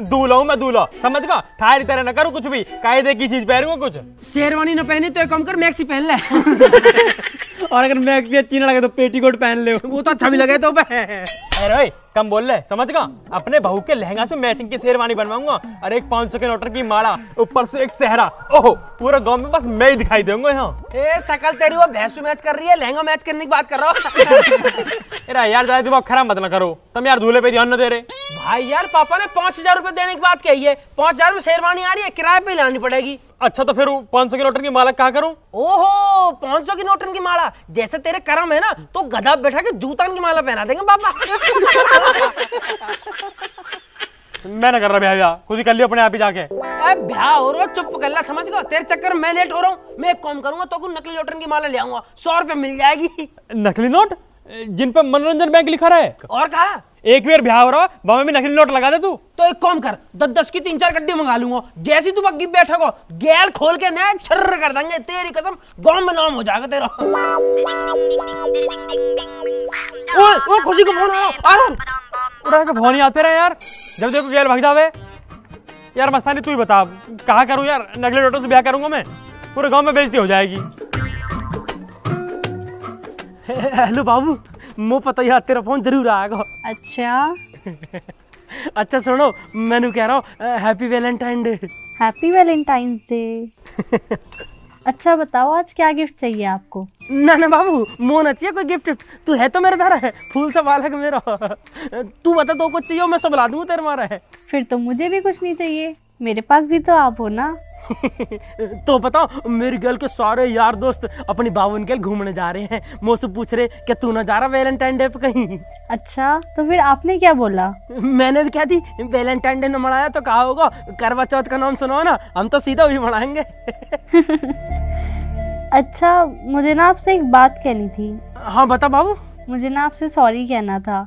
दूल्हा हूँ मैं दूल्हा। समझ गा थारी तरह न करूँ कुछ भी। कायदे की चीज़ पहनूँगा कुछ। शेरवानी ना पहने तो एक कम कर मैक्सी पहन ले। और अगर मैक्सी अच्छी ना लगे तो पेटीकोट पहन ले। वो तो अच्छा भी लगे तो अरे ओए कम बोल रहे समझ गा अपने बहू के लहंगा से मैचिंग की शेरवानी बनवाऊँगा और एक पाँच सौ के नोटर की माला ऊपर से एक सहरा। ओहो पूरा गाँव में बस मैं ही दिखाई दूँगा यहाँ। ए सकल तेरी वो भैंसू मैच कर रही है लहंगा मैच करने की बात कर रहा हूँ? यार ज़्यादा दिमाग खराब मत ना करो। तुम यार दूल्हे पे ध्यान न दे रहे। भाई यार पापा ने पाँच हज़ार रूपए देने की बात कही है। पाँच हज़ार में शेरवानी आ रही है किराए पे लानी पड़ेगी। अच्छा तो फिर पाँच सौ के नोटर की माला कहा करूँ? ओहो पाँच सौ की नोटन की माला। जैसे तेरे करम है ना तो गधा बैठा के जूतान की माला पहना देंगे पापा। मैं ना कर रहा भैया खुद ही कर लियो अपने आप ही जाके। अरे ब्याह हो रहा चुप कर ला समझ गो तेरे चक्कर में लेट हो रहा हूँ। मैं एक काम करूँगा तो नकली नोटन की माला ले आऊँगा। सौ रुपए मिल जाएगी। नकली नोट जिन पे मनोरंजन बैंक लिखा रहा है। और कहा? एक बार ब्याह हो रहा वहाँ में भी नकली नोट लगा दे तू। तो एक काम कर दस दस की तीन चार गड्डी मंगा लूँगा। जैसी तू बग्गी बैठा हो गैल खोल के ना छर्र कर देंगे। तेरी कसम गाँव में नाम हो जाएगा तेरा। ओए ओए खुशी को फ़ोन आ रहा उड़ा के फ़ोन ही आते रहे यार। जब देखो गैल भाग जावे। यार मस्तानी तू ही बता कहा करूँ यार? नकली नोटों से ब्याह करूँगा मैं। पूरे गाँव में बेइज्जती हो जाएगी। हेलो बाबू मो पता ही तेरा फ़ोन ज़रूर आएगा। अच्छा। अच्छा सुनो मैंने कह रहा हूँ happy Valentine Day happy Valentine's Day अच्छा बताओ आज क्या गिफ्ट चाहिए आपको? ना ना बाबू मोन चाहिए कोई गिफ्ट तू है तो मेरे धारा है फूल सा बालक मेरा। तू बता तो कुछ चाहिए मैं सब ला दूँगा तेरे मारा। है फिर तो मुझे भी कुछ नहीं चाहिए। मेरे पास भी तो आप हो ना। तो बताओ मेरी गर्ल के सारे यार दोस्त अपनी बावन के घूमने जा रहे हैं। मुझसे पूछ रहे कि तू ना जा रहा वैलेंटाइन डे पे कहीं? अच्छा तो फिर आपने क्या बोला? मैंने भी क्या थी वैलेंटाइन डे न मनाया तो कहा होगा करवा चौथ का नाम सुनाओ ना हम तो सीधा वही मनाएँगे। अच्छा मुझे ना आपसे एक बात कहनी थी। हाँ बता बाबू। मुझे ना आपसे सॉरी कहना था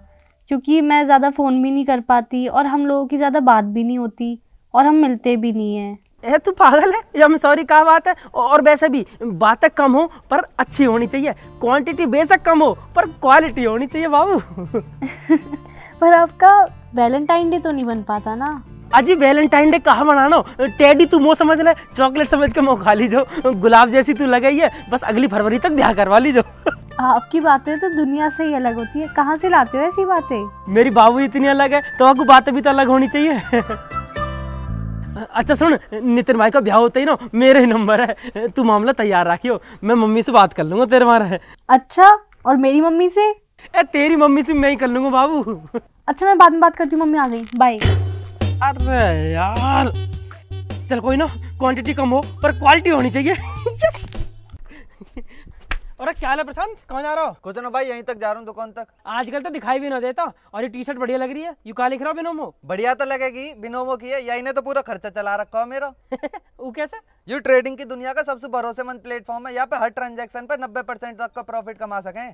क्योंकि मैं ज़्यादा फ़ोन भी नहीं कर पाती और हम लोगों की ज़्यादा बात भी नहीं होती। और हम मिलते भी नहीं हैं। ए तू पागल है? ये हम सॉरी कहा बात है? और वैसे भी बातें कम हो पर अच्छी होनी चाहिए। क्वांटिटी बेशक कम हो पर क्वालिटी होनी चाहिए बाबू। पर आपका वैलेंटाइन डे तो नहीं बन पाता ना? अजी वैलेंटाइन डे कहाँ बनाना टेडी तू मोह समझ ले। चॉकलेट समझ के मोह खा लीजो गुलाब जैसी तू लगाई है। बस अगली फरवरी तक ब्याह करवा लीजो आपकी बातें तो दुनिया से ही अलग होती है। कहाँ से लाते हो ऐसी बातें? मेरी बाबू इतनी अलग है तो आपको बातें भी तो अलग होनी चाहिए। अच्छा सुन नितिन भाई का ब्याह होता ही ना मेरे ही नंबर है। तू मामला तैयार रखियो मैं मम्मी से बात कर लूँगा तेरे मारा है अच्छा और मेरी मम्मी से? ए तेरी मम्मी से मैं ही कर लूँगा बाबू। अच्छा मैं बाद में बात करती हूँ मम्मी आ गई बाय अरे यार चल कोई ना क्वांटिटी कम हो पर क्वालिटी होनी चाहिए। अरे क्या हाल है प्रशांत? कहाँ जा रहा हो? कुछ ना भाई यहीं तक जा रहा हूँ दुकान तक। आजकल तो दिखाई भी ना देता और ये टी शर्ट बढ़िया लग रही है। यू क्या लिख रहा हो बिनोमो? बढ़िया तो लगेगी बिनोमो की है। यही ने तो पूरा खर्चा चला रखा है मेरा। वो कैसे? ये ट्रेडिंग की दुनिया का सबसे भरोसेमंद प्लेटफॉर्म है। यहाँ पे हर ट्रांजेक्शन पे 90 परसेंट तक का प्रॉफिट कमा सके।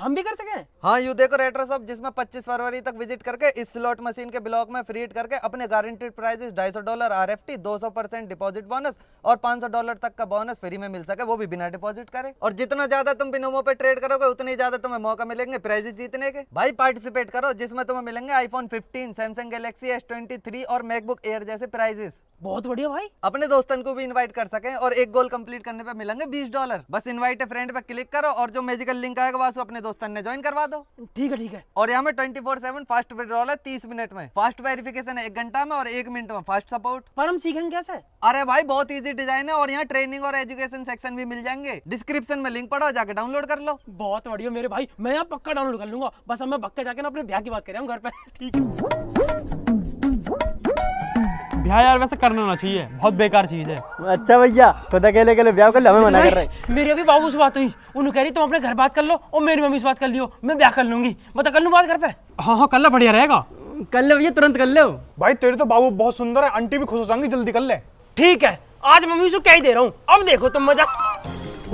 हम भी कर सके? हाँ यू देखो रेट्रो सब जिसमें 25 फरवरी तक विज़िट करके इस स्लॉट मशीन के ब्लॉक में फ्री करके अपने guaranteed prizes 250 dollar R F T दो सौ परसेंट डिपॉजिट बोनस और 500 डॉलर तक का बोनस फ्री में मिल सके वो भी बिना डिपॉजिट करे। और जितना ज़्यादा तुम बिनोमो पे ट्रेड करोगे, उतने ज़्यादा तुम्हें मौका मिलेंगे प्राइजेस जीतने के। भाई पार्टिसिपेट करो, जिसमें तुम्हें मिलेंगे iPhone 15 Samsung Galaxy S twenty और मैकबुक एयर जैसे प्राइजेस बहुत बढ़िया भाई। अपने दोस्तन को भी इनवाइट कर सके और एक गोल कंप्लीट करने पे मिलेंगे 20 डॉलर बस इनवाइट फ्रेंड पे क्लिक करो और जो मेजिकल लिंक आएगा बस अपने दोस्तन ने ज्वाइन करवा दो। ठीक है ठीक है। और यहाँ में twenty four seven fast withdrawal है तीस मिनट में। फास्ट वेरिफिकेशन है एक घंटा में और एक मिनट में फास्ट सपोर्ट पर हम सीखेंगे कैसे? अरे भाई बहुत इजी डिज़ाइन है और यहाँ ट्रेनिंग और एजुकेशन सेक्शन भी मिल जाएँगे। डिस्क्रिप्शन में लिंक पढ़ो जाके डाउनलोड कर लो। बहुत बढ़िया मेरे भाई मैं यहाँ पक्का डाउनलोड कर लूँगा। बस अब मैं पक्का जाके ना अपने ब्याह की बात करें घर पे। ठीक है। ब्याह यार वैसे करना ना चाहिए बहुत बेकार चीज़ है। अच्छा भैया खुद अकेले अकेले ब्याह कर ले हमें मना कर रहे हैं। मेरे अभी बाबू से बात हुई उन्होंने कह रही तुम अपने घर बात कर लो और मेरी मम्मी से बात कर लियो मैं ब्याह कर लूँगी। बता कर लूँ बात घर पे? हाँ हाँ कल बढ़िया रहेगा। कर ले भैया तुरंत कर ले। भाई तेरे तो बाबू बहुत सुंदर है आंटी भी खुश हो जाएँगी जल्दी कर ले। ठीक है आज मम्मी से कह ही दे रहा हूँ अब देखो तुम मज़ा।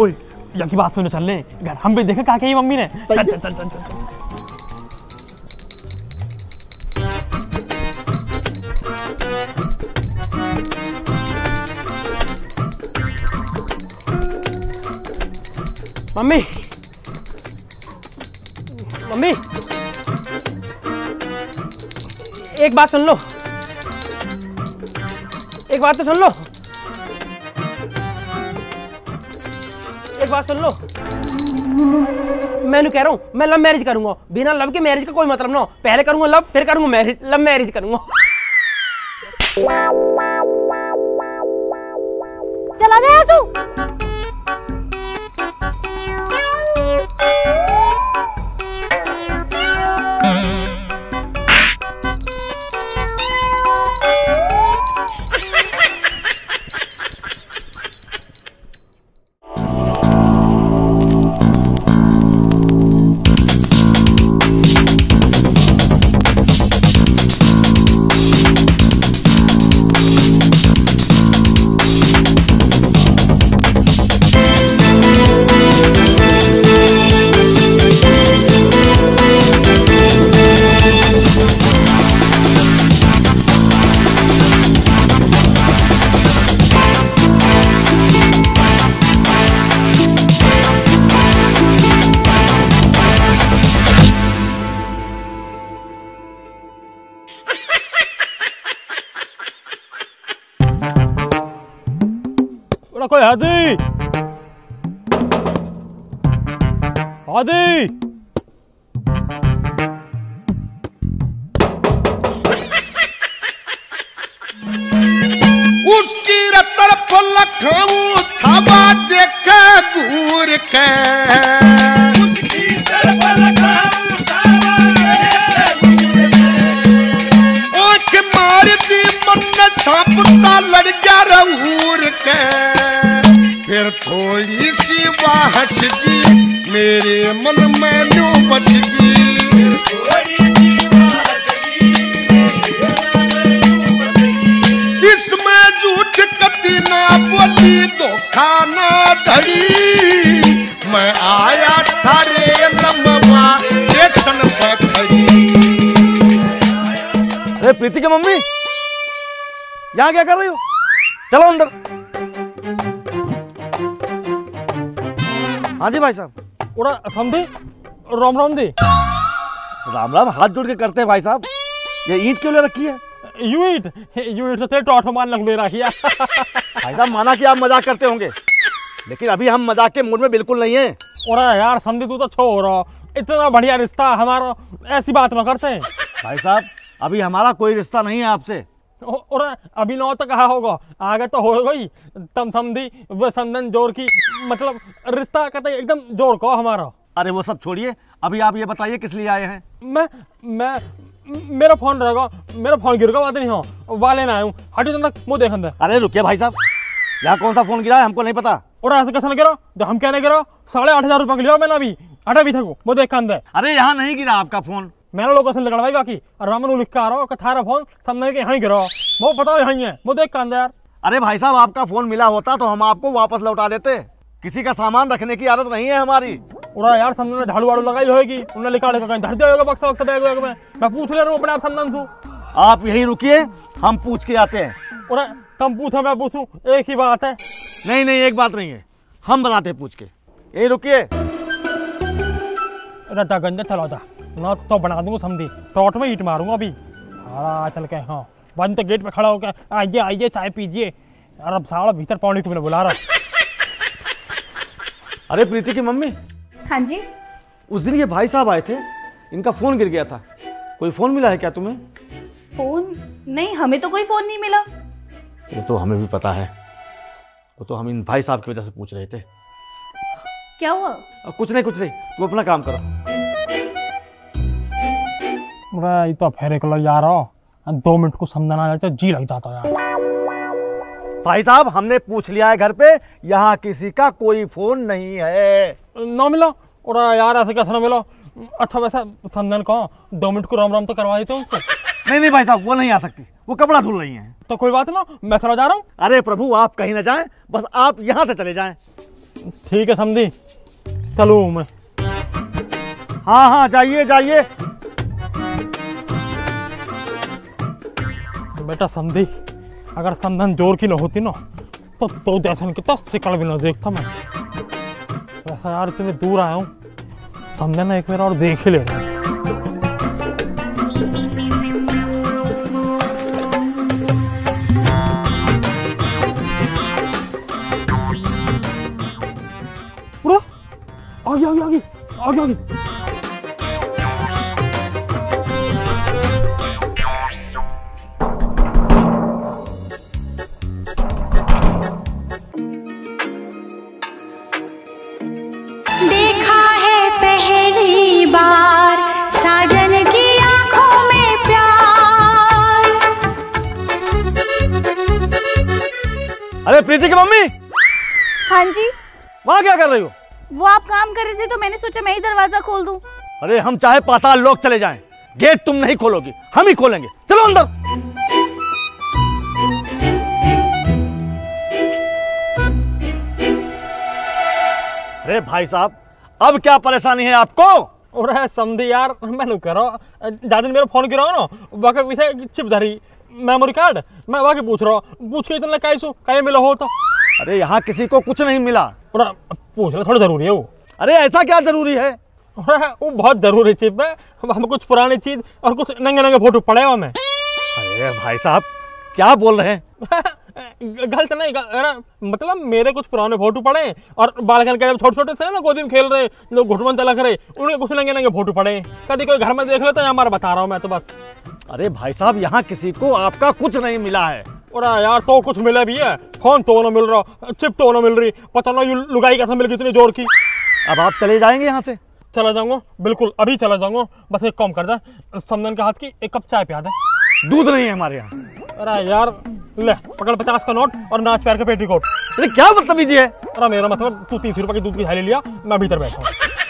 ओए यहाँ की बात सुनो चल ले घर हम भी देखे कहा कही मम्मी ने। चल चल चल चल चल। मम्मी। मम्मी। एक बात सुन लो। एक बात तो सुन लो। एक बात सुन लो। मैं कह रहा हूँ, मैं लव मैरिज करूँगा। बिना लव के मैरिज का कोई मतलब ना। पहले करूँगा लव, फिर करूँगा मैरिज लव मैरिज करूँगा। चला जाए तू। बड़ा कोई हाथी उसकी तरफ़ लखाऊ थाबा देखे घूर के। आँख मन सांप सा लड़ गया रहूर के। फिर थोड़ी सी बहस दी मेरे मन में न्यू बस गई इसमें झूठ ना बोली धड़ी मैं आया था रे लंबा स्टेशन पे खड़ी। अरे प्रीति की मम्मी, यहाँ क्या कर रही हो? चलो अंदर। हाँ जी भाई साहब। उड़ा समझे राम राम दी। राम राम हाथ जोड़ के करते हैं भाई साहब। ये ईंट क्यों ले रखी है? यू ईट? यू इट से टॉट मान लग ले रखी है। भाई साहब माना कि आप मज़ाक करते होंगे। लेकिन अभी हम मज़ाक के मूड में बिल्कुल नहीं है। उड़ा यार समझे तू तो छोड़ इतना बढ़िया रिश्ता हमारा ऐसी बात ना करते। हैं भाई साहब अभी हमारा कोई रिश्ता नहीं है आपसे। और अभी नौ तक कहा होगा? आगे तो हो गई। तम समझी संदन ज़ोर की मतलब रिश्ता कहते एकदम ज़ोर को हमारा। अरे वो सब छोड़िए। अभी आप ये बताइए किस लिए आए हैं? मैं मैं मेरा फ़ोन रहेगा। मेरा फ़ोन गिर गया बात नहीं हो। वाले ना आऊँ। हटो तुम तक मुँह देख अरे रुकिए भाई साहब। यहाँ कौन सा फ़ोन गिरा है हमको नहीं पता। और ऐसे कैसे गिरा? जो हम कहने गिरा? साढ़े आठ हज़ार रुपये लिया मैंने अभी। हटा भी था मुँह देख अंदर। अरे यहाँ नहीं गिरा आपका फ़ोन। मैंने लोगों से लगड़वाई बाकी। और रामन लिख के आ रहा हूँ थारा फ़ोन समझने के यहाँ गिरा। वो बताओ यहाँ है। मुँह देख के यार। अरे भाई साहब आपका फ़ोन मिला होता तो हम आपको वापस लौटा देते। किसी का सामान रखने की आदत नहीं है हमारी। उड़ा यार समझने में झाड़ू वाड़ू लगाई होगी उन्होंने लिखा लिखा कहीं धर दिया होगा बक्सा बक्सा बैग वैग में। मैं पूछ ले रहा हूँ अपने आप संदन से। आप यही रुकिए हम पूछ के आते हैं। उड़ा तुम पूछो मैं पूछूँ। एक ही बात है। नहीं नहीं एक बात नहीं है। हम बताते हैं पूछ के। यहीं रुकिए। रद्दा गंजा चला जा ना तो बना दूँगा समझी। टॉट में ईट मारूँगा अभी। हाँ चल के हाँ। बंद तो गेट पे खड़ा होकर आइए आइए चाय पीजिए। अब साला भीतर पौने को मैंने बुला रहा। अरे प्रीति की मम्मी? हाँ जी। उस दिन ये भाई साहब आए थे इनका फ़ोन गिर गया था। कोई फ़ोन मिला है क्या तुम्हें? फ़ोन? नहीं हमें तो कोई फ़ोन नहीं मिला। वो तो हमें भी पता है। वो तो हम इन भाई साहब की वजह से पूछ रहे थे। क्या हुआ? कुछ नहीं कुछ नहीं। तुम अपना काम करो। अरे ये तो फेर एक यार दो मिनट को समझाना जाता जी लग जाता यार। भाई साहब हमने पूछ लिया है घर पे यहाँ किसी का कोई फ़ोन नहीं है। ना मिला और यार ऐसे कैसे ना मिला? अच्छा वैसा समझन कहो दो मिनट को राम राम तो करवा देते उसको नहीं नहीं भाई साहब वो नहीं आ सकती। वो कपड़ा धुल रही हैं। तो कोई बात ना मैं चला जा रहा हूँ। अरे प्रभु आप कहीं ना जाएँ बस आप यहाँ से चले जाएँ। ठीक है समझी। चलो मैं। हाँ हाँ जाइए जाइए। बेटा समझी अगर समधन ज़ोर की न होती ना तो तो जैसे कितना शिकल भी ना देखता मैं। वैसा यार इतने दूर आया हूँ समझना एक मेरा और देख ही ले अरे प्रीति की मम्मी! हाँ जी। वहाँ क्या कर रही हो? वो आप काम कर रहे थे तो मैंने सोचा मैं ही दरवाज़ा खोल दूँ। अरे हम चाहे पाताल लोग चले जाएँ। गेट तुम नहीं खोलोगी हम ही खोलेंगे। चलो अंदर। अरे भाई साहब अब क्या परेशानी है आपको? समझी यार मैं रहा दादी ने मेरा फ़ोन किया ना वाके पीछे चिप धरी। Memory card? मैं वाकई पूछ रहा हूँ। पूछ के इतना काई सो? कहीं मिला हो तो? अरे यहाँ किसी को कुछ नहीं मिला। पूछना थोड़ा ज़रूरी है वो। अरे ऐसा क्या ज़रूरी है? वो बहुत ज़रूरी चीज़ है हम कुछ पुरानी चीज़ और कुछ नंगे नंगे फ़ोटो पड़े हुए हमें अरे भाई साहब क्या बोल रहे हैं? गलत नहीं ग- अरे मतलब मेरे कुछ पुराने फ़ोटो पड़े और बालकन के जब छोटे छोटे से ना गोदी में खेल रहे लोग घुटमन तलक रहे उनके कुछ नंगे नंगे फ़ोटो पड़े कभी कोई घर में देख लेता है हमारा बता रहा हूँ मैं तो बस। अरे भाई साहब यहाँ किसी को आपका कुछ नहीं मिला है। और यार तो कुछ मिला भी है। फ़ोन तो ना मिल रहा चिप तो ना मिल रही पता ना ये लुगाई कैसे मिल गई इतनी ज़ोर की। अब आप चले जाएँगे यहाँ से? चला जाऊँगा बिल्कुल अभी चला जाऊँगा। बस एक काम कर दे समन के हाथ की एक कप चाय पिया दे। दूध नहीं है हमारे यहाँ। अरे यार ले पकड़ पचास का नोट और नाच पैर का पेटीकोट अरे क्या बदतमीजी है? अरे मेरा मतलब तू तीस रुपए की दूध की थाली लिया मैं भीतर बैठा हूँ।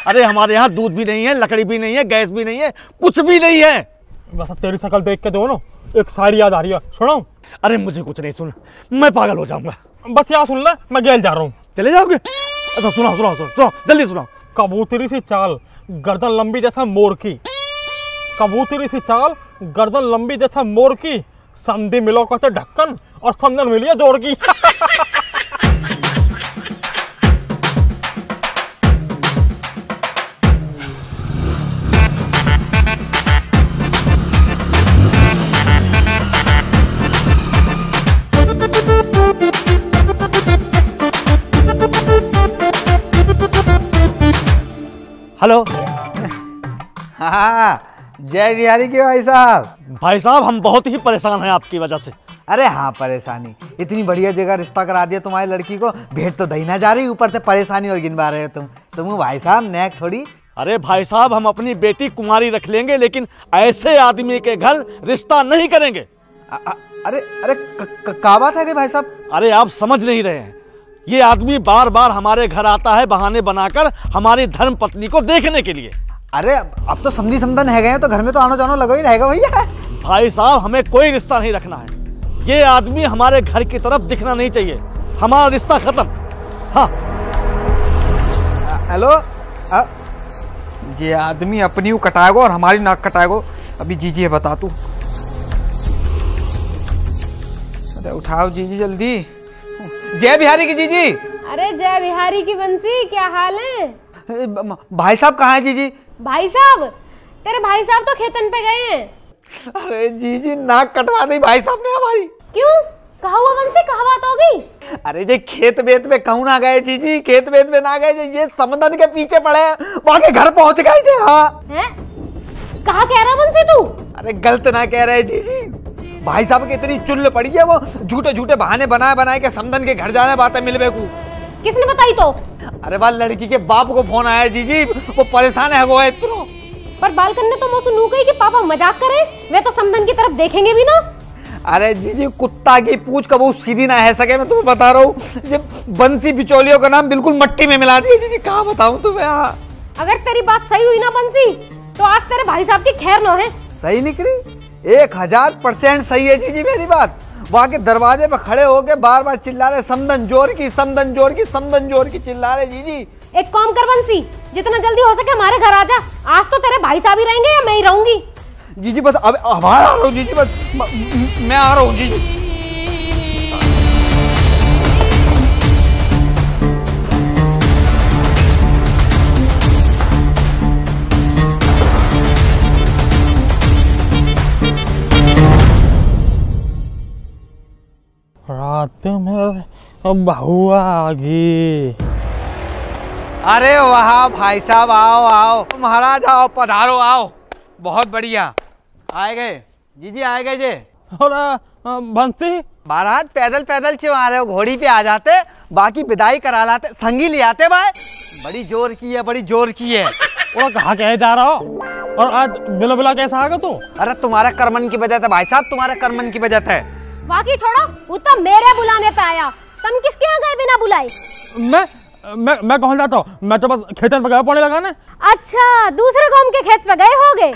अरे हमारे यहाँ दूध भी नहीं है लकड़ी भी नहीं है गैस भी नहीं है कुछ भी नहीं है। बस तेरी शकल देख के दो ना एक शायरी याद आ रही है। सुनो अरे मुझे कुछ नहीं सुन मैं पागल हो जाऊँगा। बस यहाँ सुन ले मैं गेल जा रहा हूँ। चले जाओगे? अच्छा सुनाओ सुनाओ सुनाओ सुनाओ जल्दी सुनाओ। कबूतरी सी चाल गर्दन लंबी जैसा मोर की। कबूतरी सी चाल गर्दन लंबी जैसा मोर की। संधि मिलो कहते ढक्कन और समदन मिलिए ज़ोर की। हेलो। हाँ जय बिहारी के भाई साहब। भाई साहब हम बहुत ही परेशान हैं आपकी वजह से। अरे हाँ परेशानी। इतनी बढ़िया जगह रिश्ता करा दिया तुम्हारी लड़की को भेंट तो दही ना जा रही ऊपर से परेशानी और गिनवा रहे हो तुम। तुम भाई साहब नैक थोड़ी। अरे भाई साहब हम अपनी बेटी कुमारी रख लेंगे लेकिन ऐसे आदमी के घर रिश्ता नहीं करेंगे। अरे अरे क- क- का बात है भाई साहब? अरे आप समझ नहीं रहे हैं। ये आदमी बार बार हमारे घर आता है बहाने बनाकर हमारी धर्म पत्नी को देखने के लिए। अरे अब तो समझी समदन है गए तो घर में तो आना जाना लगा ही रहेगा भैया। भाई साहब हमें कोई रिश्ता नहीं रखना है। ये आदमी हमारे घर की तरफ़ दिखना नहीं चाहिए। हमारा रिश्ता खत्म। हाँ। हेलो ये आदमी अपनी वो कटाएगो और हमारी नाक कटाएगो। अभी जीजी है बता तू। अरे उठाओ जीजी जल्दी। जय बिहारी की जीजी। अरे जय बिहारी की बंसी क्या हाल है? भाई साहब कहाँ है जीजी? भाई साहब तेरे भाई साहब तो खेतन पे गए हैं। अरे जीजी नाक कटवा दी भाई साहब ने हमारी। क्यों? कहा हुआ बंसी कहा बात हो गई? अरे जे खेत वेत में कहूँ ना गए? जीजी खेत वेत में ना गए जे ये समदन के पीछे पड़े हैं वहाँ के घर पहुँच गए जे हाँ। हैं? कहा कह रहा बंसी तू? अरे गलत ना कह रहे जी जी। भाई साहब की इतनी चुल्ल पड़ी है वो झूठे झूठे बहाने बनाए बनाए के समदन के घर जाने बातें मिलवे को किसने बताई तो? अरे बाल लड़की के बाप को फ़ोन आया जीजी वो परेशान है वो इतनो। पर बालकन ने तो मुझसे नू कही कि पापा मज़ाक करे वे तो समदन की तरफ़ देखेंगे भी ना। अरे जीजी कुत्ता की पूछ कबू सीधी ना है सके मैं तुम्हें बता रहा हूँ जब बंसी बिचौलियों का नाम बिल्कुल मट्टी में मिला दिया जीजी कहाँ बताऊँ तुम्हें हाँ। अगर तेरी बात सही हुई ना बंसी तो आज तेरे भाई साहब की खैर ना है। सही निकली? एक हज़ार परसेंट सही है जीजी मेरी बात। वहाँ के दरवाजे पे खड़े होके बार बार चिल्ला रहे समदन ज़ोर की समदन ज़ोर की समदन ज़ोर की चिल्ला रहे जी जी। एक काम कर बंसी जितना जल्दी हो सके हमारे घर आ जा आज तो तेरे भाई साहब ही रहेंगे या मैं ही रहूँगी? जी जी बस अब हमारा आ रहा हूँ जीजी बस। म- म- मैं आ रहा हूँ जीजी रात में बहू आ गई अरे वाह भाई साहब आओ आओ। महाराज आओ पधारो आओ। बहुत बढ़िया। आए गए। जी जी आए गए जे। और बंसी? महाराज पैदल पैदल आ रहे हो घोड़ी पे आ जाते बाकी विदाई करा लाते संगी ले आते भाई। बड़ी ज़ोर की है बड़ी ज़ोर की है। और कहा कहे जा रहा हो? और आज बिला बिला कैसा आएगा तू? अरे तुम्हारा कर्मन की वजह से भाई साहब तुम्हारे कर्मन की वजह से। बाकी छोड़ो, वो तो मेरे बुलाने पे आया। तुम किसके यहाँ गए बिना बुलाए? मैं मैं मैं कहाँ जाता हूँ? मैं तो बस खेतन पे गया पानी लगाने। अच्छा दूसरे गाँव के खेत पे गए होगे?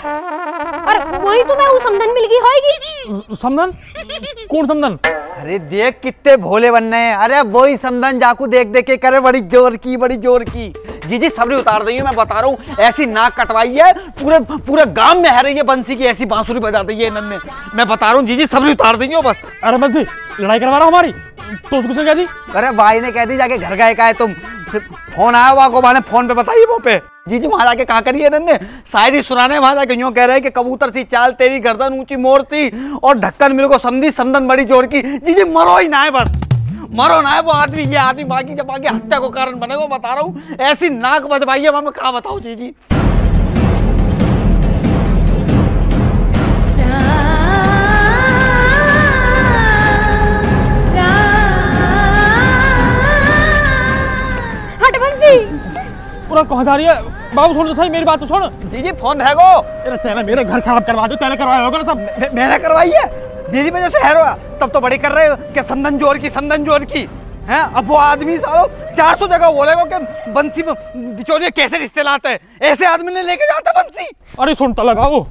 और वही तुम्हें वो समधन मिल गई होगी समधन? कौन समधन? अरे देख कितने भोले बनने हैं। अरे वही समदन जाकू देख देख के करे बड़ी ज़ोर की बड़ी ज़ोर की। जी जी सबरी उतार देंगे मैं बता रहा हूँ ऐसी नाक कटवाई है पूरे पूरे गाँव में है रही है बंसी की ऐसी बांसुरी बजा दी है इन्होंने मैं बता रहा हूँ जी जी सबरी उतार देंगे बस। अरे बंसी लड़ाई करवा रहा हूँ हमारी? तो उसको क्या दी? अरे भाई ने कह दी जाके घर गए का है तुम। फ़ोन आया हुआ को ने फ़ोन पे बताइए वो पे। जी जी वहाँ जाके कहा करिए नन्हे? शायरी सुनाने वहाँ जाके यूँ कह रहे हैं कि कबूतर सी चाल, तेरी गर्दन ऊँची मोर थी और ढक्कन मिल को समझी समन बड़ी ज़ोर की। जी जी मरो ही ना है बस। मरो ना है वो आदमी, ये आदमी बाकी जब आगे हत्या को कारण बनेगा बता रहा हूँ। ऐसी नाक बजवाई मैं कहा बताऊँ जी जी पूरा कहाँ जा रही है। बाबू सुन तो सही मेरी बात तो सुन। जी जी फ़ोन है गो तेरा तेरा मेरे घर खराब करवा दो तेरे करवाया होगा ना सब। मे- मैंने करवाई है। मेरी वजह से है। रोया तब तो बड़ी कर रहे हो कि समदन ज़ोर की समदन ज़ोर की। हैं? अब वो आदमी सालो 400 जगह बोलेगा कि बंसी में बिचौलिए कैसे रिश्ते लाते हैं? ऐसे आदमी ने लेके जाता बंसी। अरे सुन तो लगा वो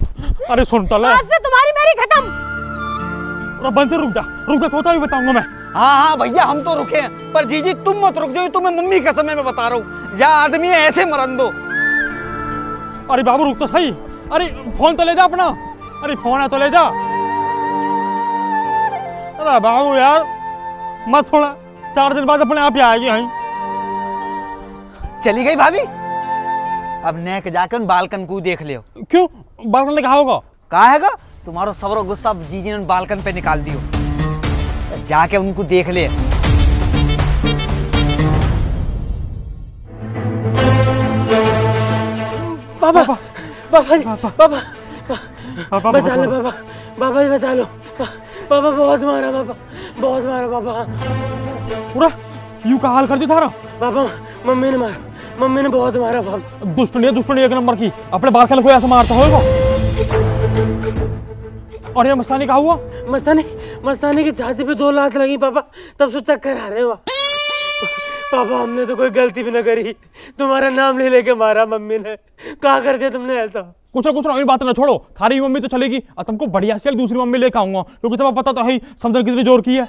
अरे सुन तो लगा आज से तुम्हारी मेरी खत्म। बंसी रुक जा। रुक जा तोता भी बताऊँगा मैं। हाँ हाँ भैया हम तो रुके हैं। पर जी जी तुम मत रुक जाओ तुम्हें मम्मी के समय में बता रहा हूँ। या आदमी है ऐसे मरन दो। अरे बाबू रुक तो सही। अरे फ़ोन तो ले जा अपना। अरे फ़ोन है तो ले जा। अरे बाबू यार मत छोड़ा चार दिन बाद अपने आप ही आएगी यहीं। चली गई भाभी? अब नेक जाके उन बालकन को देख लियो क्यों? बालकन ने कहा होगा कहा हैगा तुम्हारो सबरो गुस्सा जीजी ने बालकन पे निकाल दियो। जाके उनको देख ले। बाबा बाबा जी बाबा बचा लो बाबा। बाबा जी बचा लो। बाबा बहुत मारा बाबा बहुत मारा बाबा। पूरा यू का हाल कर दी थारा बाबा मम्मी ने मारा मम्मी ने बहुत मारा बाबा। दुष्टनी है दुष्टनी एक नंबर की। अपने बालकन को ऐसा मारता होगा? और ये मस्तानी कहा हुआ? मस्तानी? मस्तानी की छाती पे दो लात लगी, पापा। तब से चक्कर आ रहे हो। पापा, हमने तो कोई गलती भी ना करी। तुम्हारा नाम ले लेके मारा, मम्मी ने। कहा कर दिया तुमने ऐसा? कुछ ना कुछ ना बात ना छोड़ो। थारी मम्मी तो चलेगी, और तुमको बढ़िया से दूसरी मम्मी लेकर आऊँगा, क्योंकि तुम्हें पता तो है समझ कितनी ज़ोर की है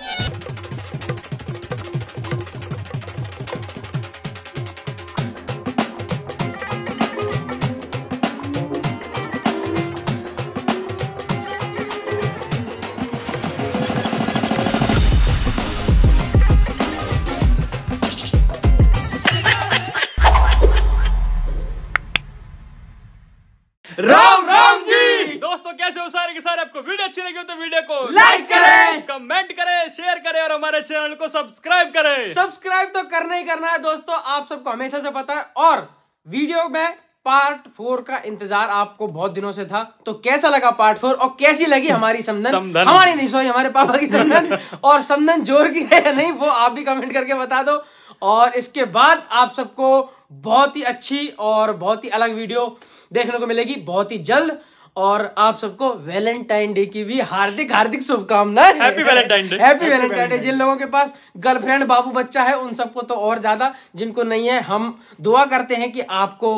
चैनल को सब्सक्राइब करें। सब्सक्राइब तो करना ही करना है दोस्तों आप सबको हमेशा से पता है। और वीडियो में पार्ट फोर का इंतज़ार आपको बहुत दिनों से था तो कैसा लगा पार्ट फोर और कैसी लगी हमारी समधन? समधन। हमारी नहीं सॉरी हमारे पापा की समधन। और समधन ज़ोर की है या नहीं वो आप भी कमेंट करके बता दो। और इसके बाद आप सबको बहुत ही अच्छी और बहुत ही अलग वीडियो देखने को मिलेगी बहुत ही जल्द। और आप सबको वैलेंटाइन डे की भी हार्दिक हार्दिक शुभकामनाएँ। Happy Valentine Day happy Valentine Day जिन लोगों के पास गर्लफ्रेंड बाबू बच्चा है उन सबको तो और ज़्यादा जिनको नहीं है हम दुआ करते हैं कि आपको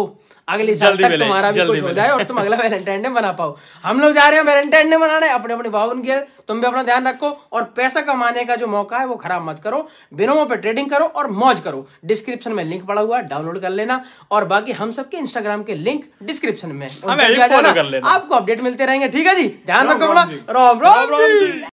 अगले साल तक तुम्हारा भी कुछ हो जाए और तुम अगला वैलेंटाइन डे मना पाओ। हम लोग जा रहे हैं वैलेंटाइन डे मनाने अपने अपने बाबू के तुम भी अपना ध्यान रखो और पैसा कमाने का जो मौका है वो खराब मत करो। बिनोमो पे ट्रेडिंग करो और मौज करो। डिस्क्रिप्शन में लिंक पड़ा हुआ है डाउनलोड कर लेना। और बाकी हम सबके इंस्टाग्राम के लिंक डिस्क्रिप्शन में। लेना। आपको अपडेट मिलते रहेंगे ठीक है जी? ध्यान रखो राम। राम